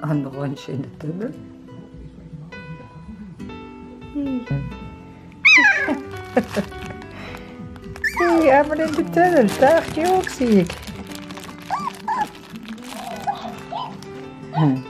Een rondje in de tunnel. Ja, maar in de tunnel, daar je ook, zie ik. Hmm.